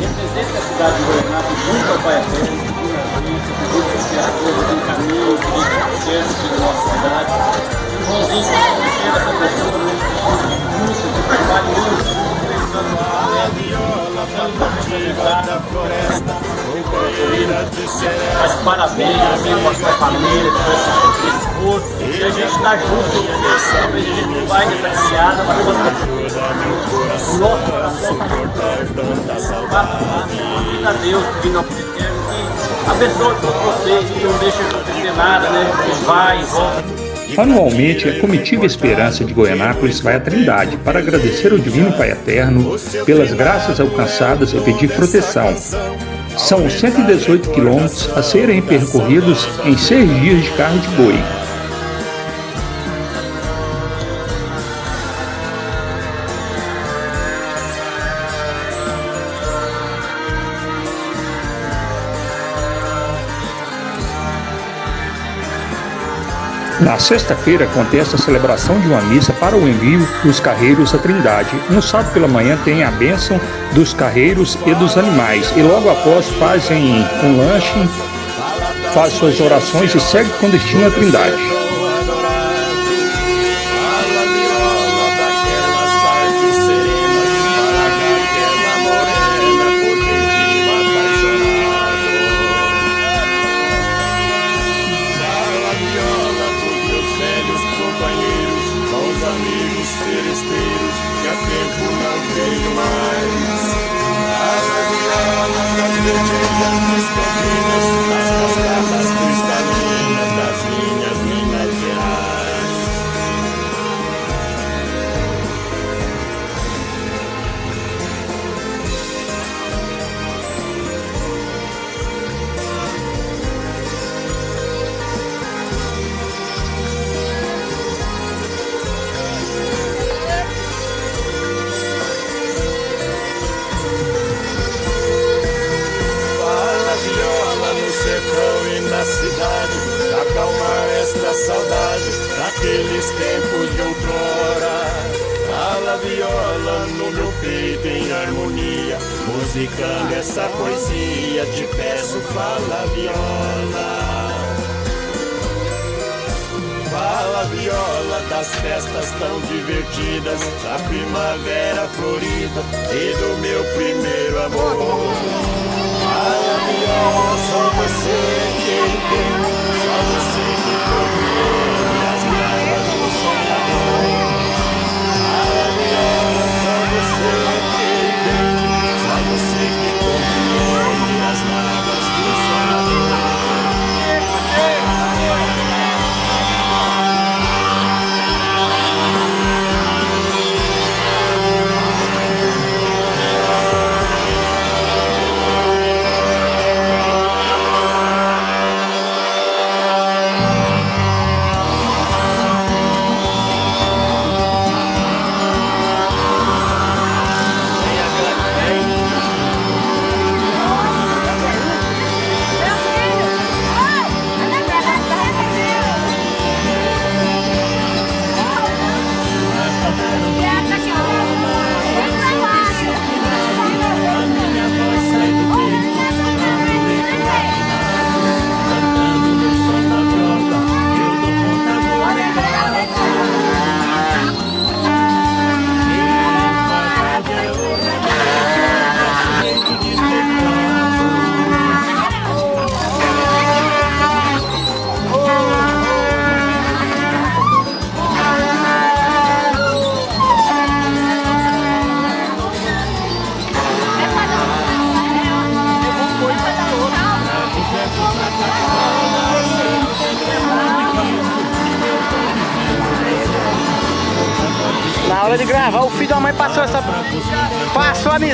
representa a cidade de Goianápolis junto ao Pai Eterno, pedindo a coisa do caminho, pedindo sucesso pela nossa cidade. Irmãozinho, você é essa pessoa muito, que trabalha muito, mas parabéns amigo, com a sua família. E a gente está junto. A gente vai nessa criada, mas o nosso coração está a Deus, que não que abençoe todos vocês, que não deixe acontecer nada, né? Que vai e volta. Anualmente, a Comitiva Esperança de Goianápolis vai à Trindade para agradecer ao Divino Pai Eterno pelas graças alcançadas e pedir proteção. São 118 quilômetros a serem percorridos em seis dias de carro de boi. Na sexta-feira acontece a celebração de uma missa para o envio dos carreiros à Trindade. No sábado pela manhã tem a bênção dos carreiros e dos animais. E logo após fazem um lanche, faz suas orações e segue com destino à Trindade. Dios, florida e do meu primeiro amor. Fala viola, só você quem tem, só você que compreende.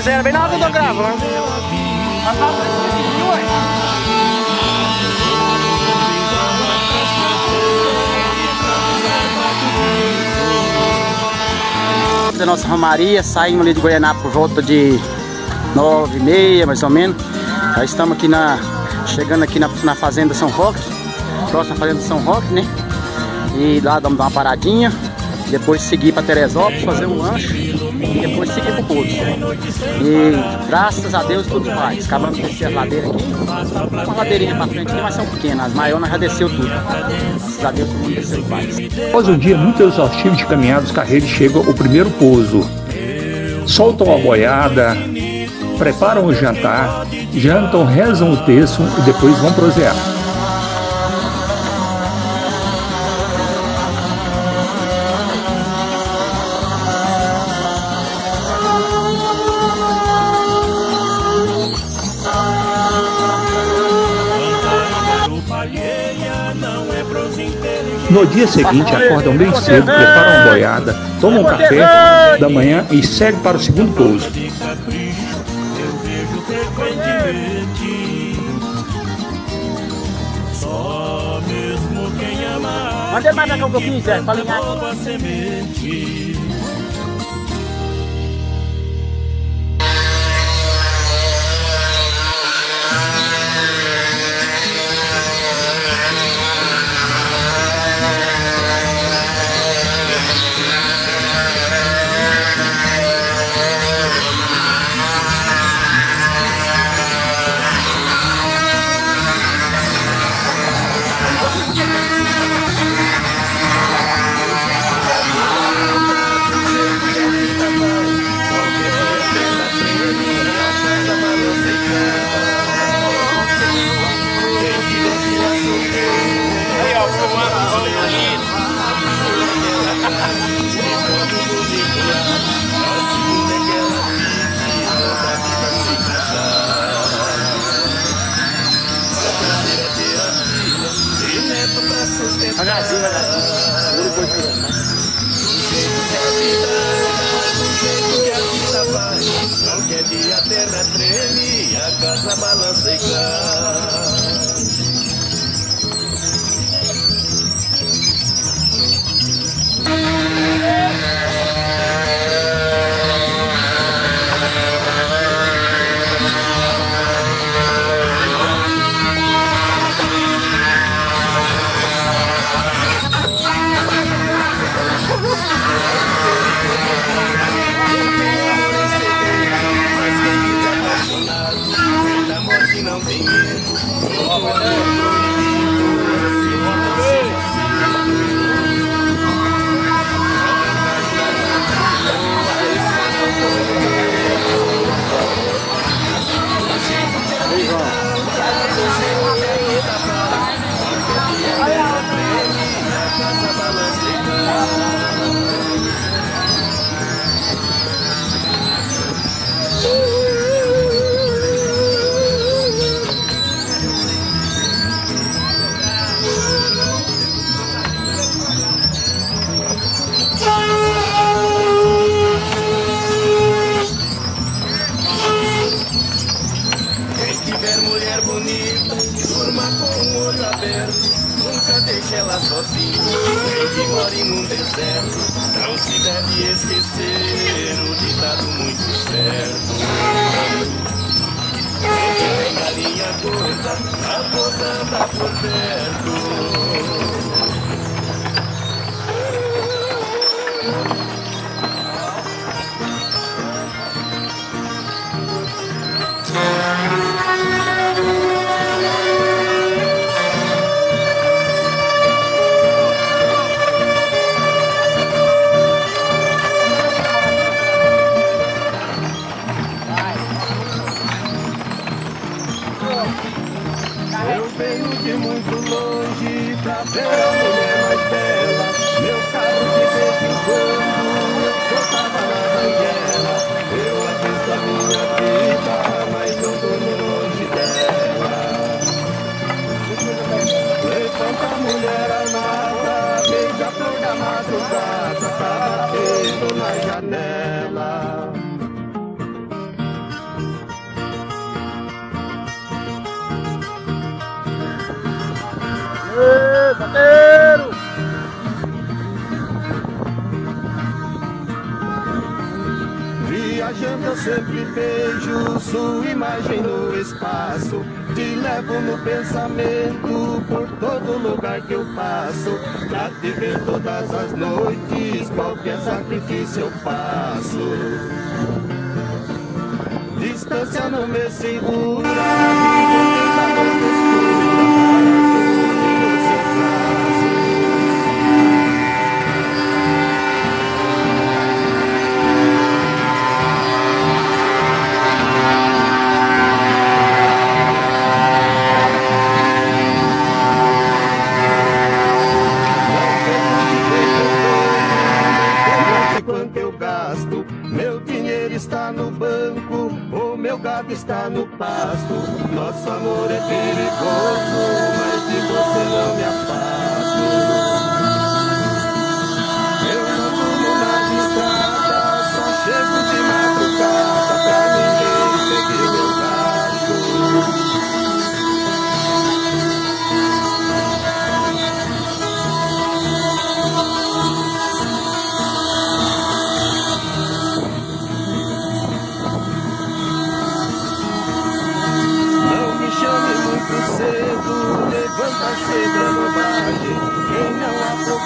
Miséria, bem na hora que eu tô gravando. Da nossa romaria, saímos ali de Goianá por volta de nove e meia, mais ou menos. Já estamos aqui na. chegando aqui na, na fazenda São Roque, próxima fazenda São Roque, né? E lá damos uma paradinha depois seguir para Teresópolis, fazer um lanche e depois seguir para o Pouso. E graças a Deus tudo mais. Acabamos de descer as ladeiras aqui. Uma ladeirinha para frente aqui, mas são pequenas. As maiores já desceu tudo. Graças a Deus todo mundo desceu paz. Após um dia muito exaustivo de caminhada, os carreiros chegam ao primeiro pouso. Soltam a boiada, preparam o jantar, jantam, rezam o terço e depois vão prosear. No dia seguinte, acordam bem cedo, preparam a boiada, tomam café da manhã e seguem para o segundo pouso. Manda mais um pouquinho, Zé, para alinhar Nunca deixe ela sozinha, nem que more num deserto. Não se deve esquecer o ditado muito certo. Quem tem galinha gorda, a raposa anda por perto. Sempre vejo sua imagem no espaço. te levo no pensamento por todo lugar que eu passo. Pra te ver todas as noites, qualquer sacrifício eu faço. Distância não me segura, na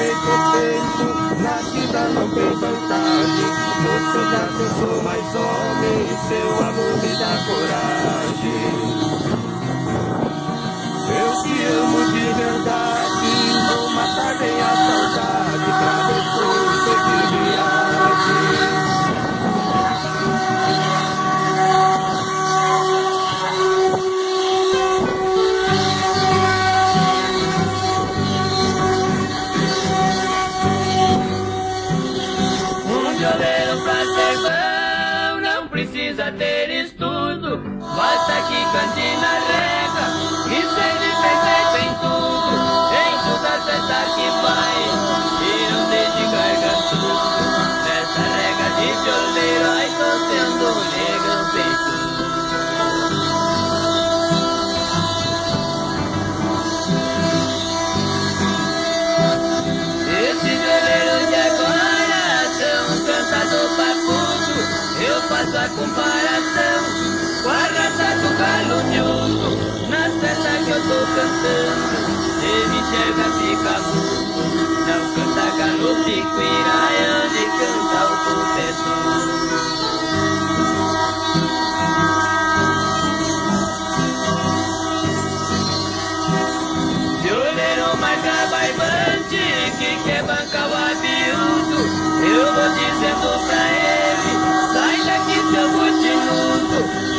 na vida não tem vantagem. No gato eu sou mais homem, seu amor me dá coragem. Eu te amo de verdade, vou matar bem a saudade pra papudo, eu faço a comparação. cantando, ele enxerga, fica mudo. Não canta galo, pico, iraiane, canta o confessor. Violeiro mais abaibante, que quer bancar o abiúdo, eu vou dizendo pra ele,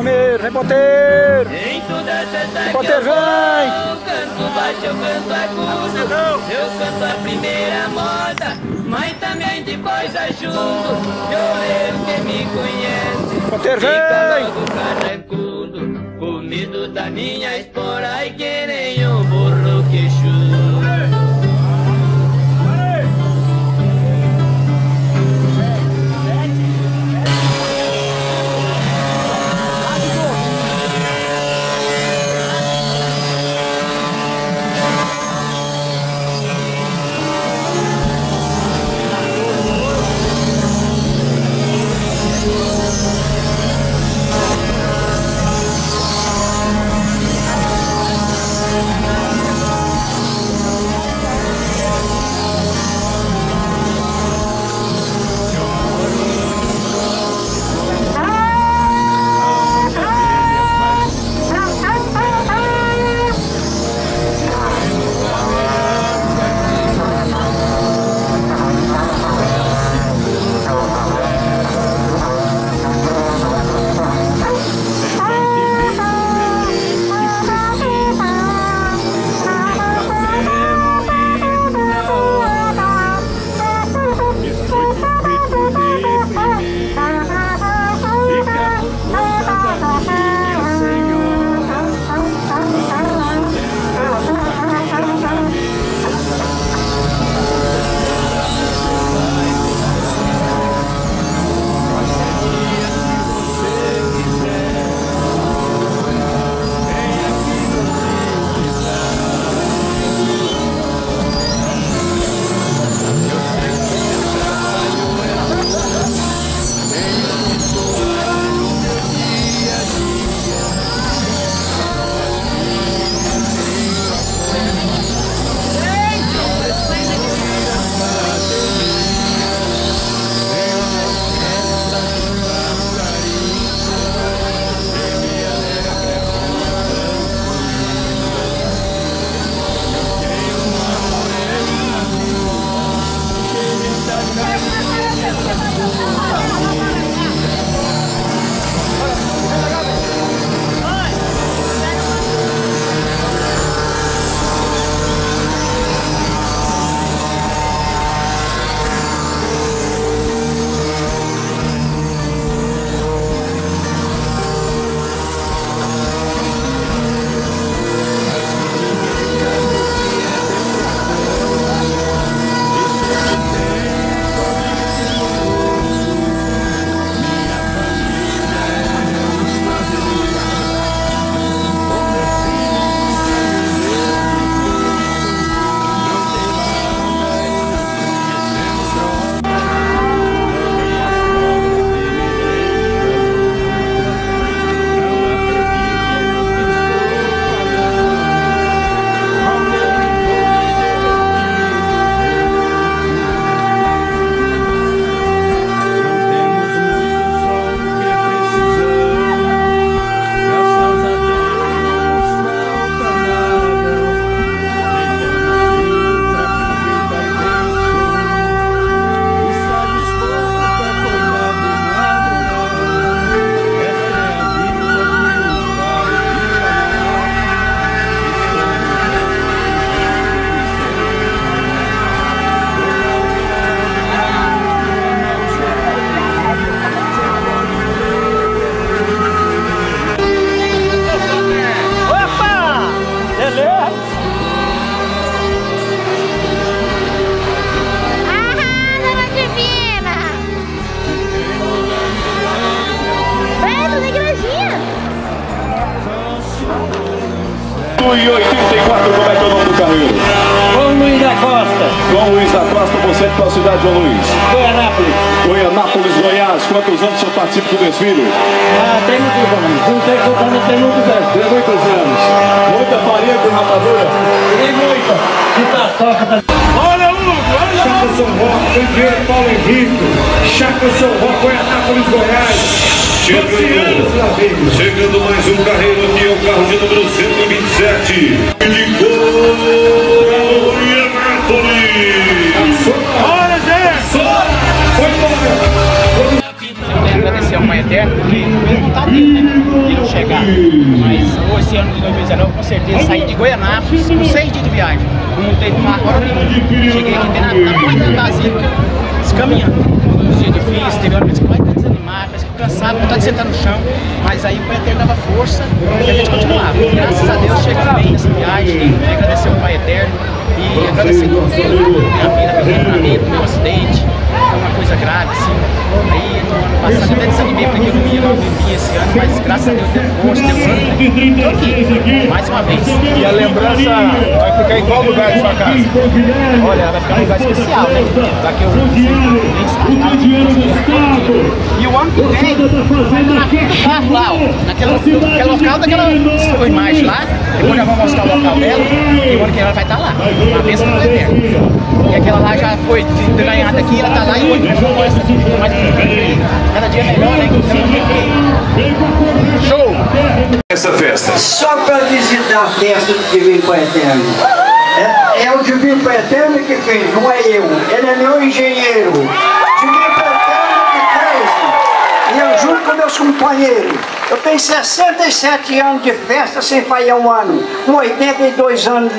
Romero, reboteiro! Em toda essa vem! Eu canto baixo, eu canto agudo, eu canto a primeira moda. Mas também depois ajudo Violeiro que me conhece vem! Comido da minha espora E que nem um burro queixudo 84, como é que é o nome do carreiro? João Luiz da Costa, João Luiz da Costa, você é de qual cidade, João Luiz? Goianápolis. Goianápolis, Goiás. Quantos anos o senhor participa do desfile? Ah, tem muitos anos. Juntei com o banda tem muitos anos. Tem muitos anos. Muita farinha com rapadura? Tem muita. De paçoca tá... Chaco São Roque, Candeeiro Paulo Henrique, Chaco São Roque, Goianápolis, Goiás. 12 anos, meus amigos. Chegando mais um carreiro aqui, é o carro de número 127. De Goianápolis. Olha, gente! Foi embora! Agradecer ao Pai Eterno, porque ele não tá dele, né? De não chegar. Mas esse ano de 2019, com certeza, saí de Goianápolis, com seis dias de viagem. Não teve uma hora. Cheguei aqui na, na porta da Basílica, descaminhando. Um dia difícil, teve hora que vai desanimar, parece que cansado, vontade de sentar no chão. Mas aí o Pai Eterno dava força e a gente continuava. Graças a Deus, chega bem nessa viagem. Agradecer ao Pai Eterno e agradecer por tudo. Minha vida, meu livramento, meu acidente. Foi uma coisa grave, assim. Aí no ano passado eu até desanimei porque eu não ia, não vivi esse ano, mas graças a Deus deu força, deu ânimo. Tô aqui, mais uma vez. E a lembrança vai ficar em qual lugar de sua casa? Olha, ela vai ficar num lugar especial, né? Que eu destacado. E o ano que vem, vai estar na lá, ó. Naquele, naquele local daquela imagem lá. Depois já vou mostrar o local dela. E o ano que vem ela vai estar lá. Na bênção do Eterno. E aquela lá já foi ganhada aqui, ela tá lá e o ano que vem eu vou mostrar tudo mais Cada dia melhor, né? Então, Show! Essa festa. Só para visitar a festa do Divino Pai Eterno. É, é o Divino Pai Eterno que fez, não é eu. Ele é meu engenheiro. Divino Pai Eterno que fez. E eu juro com meus companheiros. Eu tenho 67 anos de festa sem falhar um ano. Com 82 anos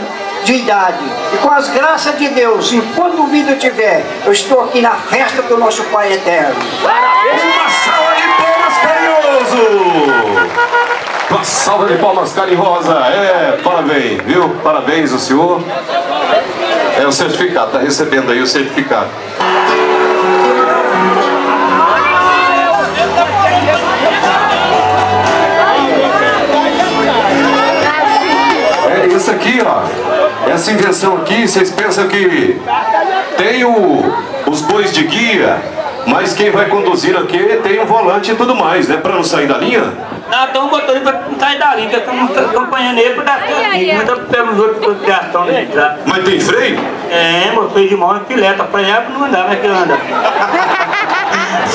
de idade. E com as graças de Deus, enquanto vida tiver, eu estou aqui na festa do nosso Pai Eterno. Uma salva de palmas carinhoso! Uma salva de palmas carinhosa. É, parabéns, viu? Parabéns o senhor. É o certificado, tá recebendo aí o certificado. É isso aqui, ó. Essa invenção aqui, vocês pensam que tem o, os bois de guia, mas quem vai conduzir aqui tem o volante e tudo mais, né? Pra não sair da linha. Não, botou ele pra não sair da linha, porque estamos acompanhando ele pra dar caminho. Manda pegar os outros gastão de entrar. Mas tem freio? É, botou de mão e fileta pra apanhar pra não andar, mas que anda.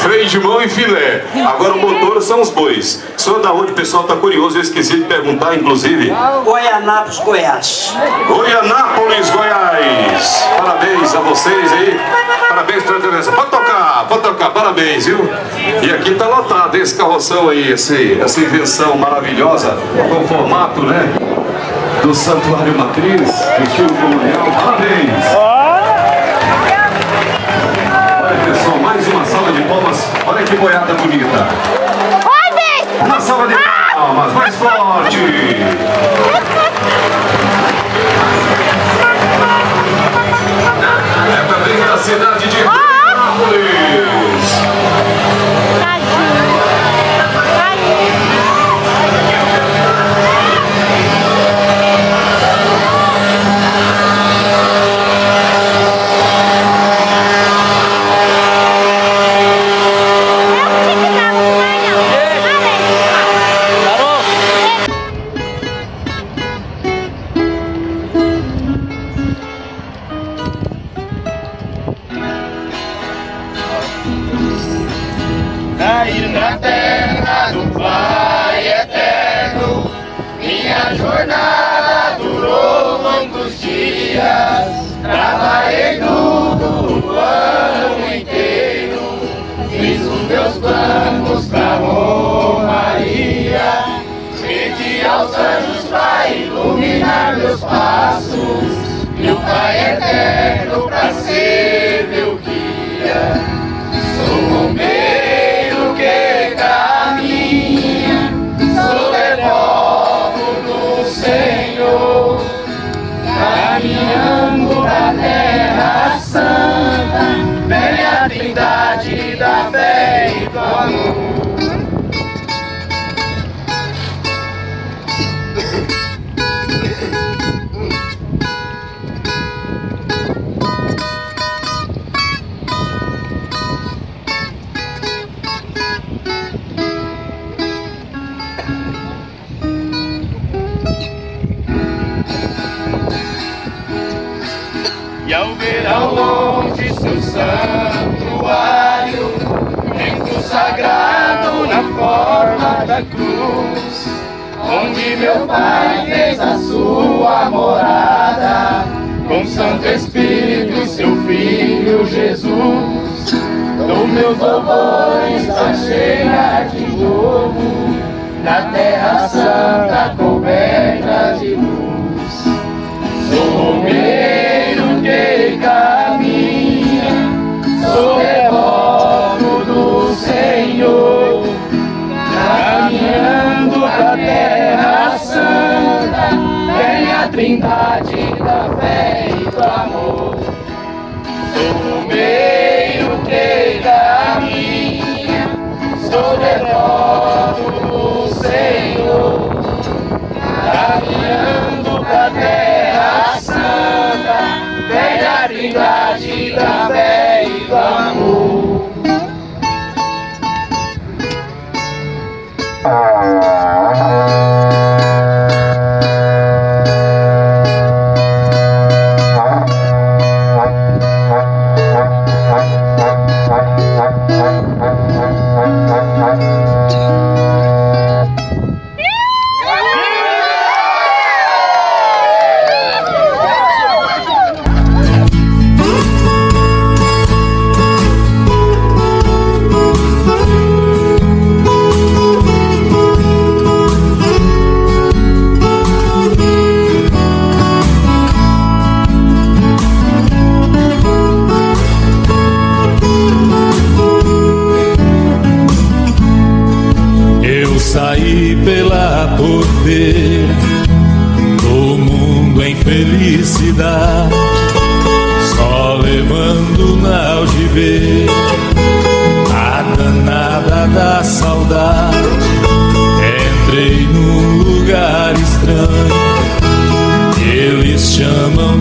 Freio de mão e filé. Agora o motor são os bois. Só da onde o pessoal tá curioso, eu esqueci de perguntar, inclusive. Goianápolis, Goiás. Goianápolis, Goiás. Parabéns a vocês aí. Parabéns pela intervenção. Pode tocar, pode tocar, parabéns, viu? E aqui tá lotado esse carroção aí, esse, essa invenção maravilhosa, com o formato, né? Do Santuário Matriz, estilo colonial. Parabéns! Que boiada bonita. Uma salva de palmas, mais forte! É também da cidade de Goianápolis. Da cruz, onde meu pai fez a sua morada, com Santo Espírito e seu Filho Jesus. Dou meus louvores a cheia de novo, na terra santa coberta de luz. Vem a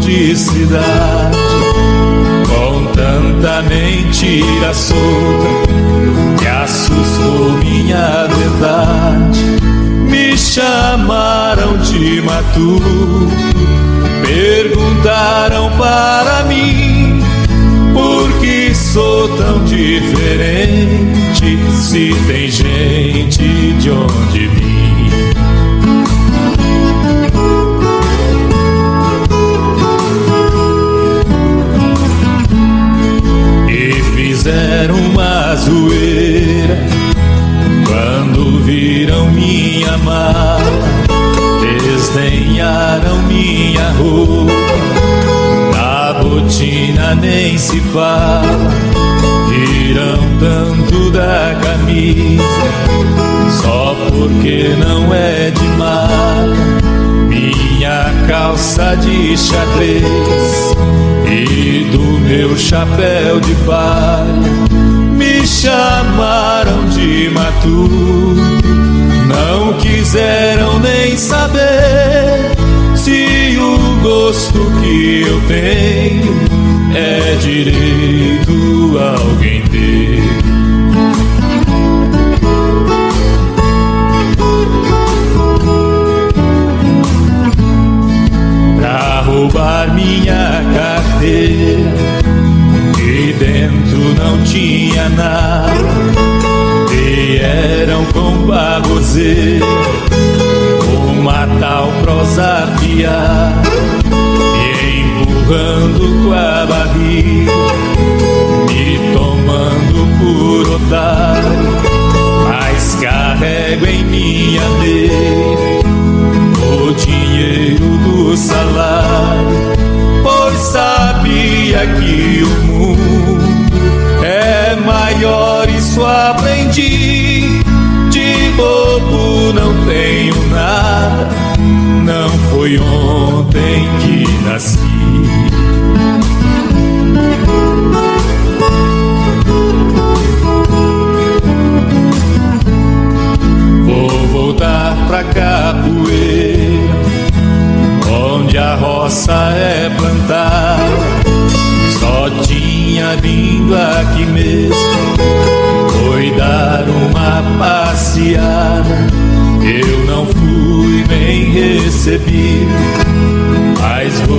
de cidade, com tanta mentira solta que assustou minha verdade. Me chamaram de maturo, perguntaram para mim por que sou tão diferente. Se tem gente de onde vim. Viram minha mala, desdenharam minha roupa, na botina nem se fala, viram tanto da camisa, só porque não é de malha. Minha calça de xadrez e do meu chapéu de palha me chamaram de maturo. Não quiseram nem saber se o gosto que eu tenho é direito alguém ter. pra roubar minha carteira e dentro não tinha nada bagozeira uma tal prosa fiada e empurrando com a barriga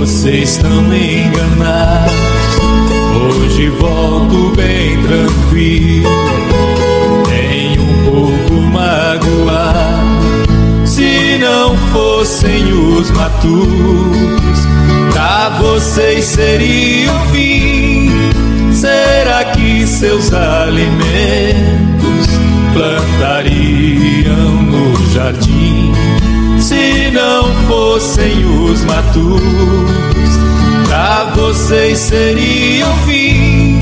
vocês estão enganados. Hoje volto bem tranquilo, nem um pouco magoado. Se não fossem os matutos, pra vocês seria o fim. Será que seus alimentos plantariam no jardim? Se não fossem os matutos, pra vocês seria o fim.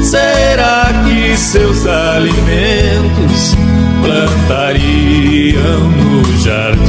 Será que seus alimentos plantariam no jardim?